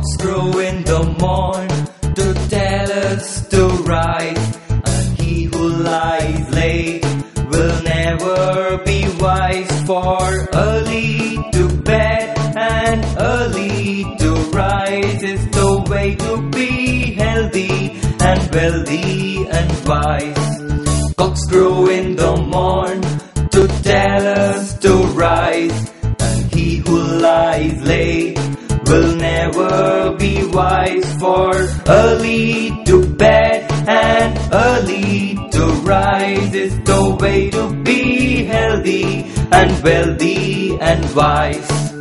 Cocks crow in the morn to tell us to rise, and he who lies late will never be wise. For early to bed and early to rise is the way to be healthy and wealthy and wise. Cocks crow in the morn to tell us to rise, and he who lies late will never be wise. For early to bed and early to rise is the way to be healthy and wealthy and wise.